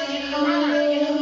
I'm.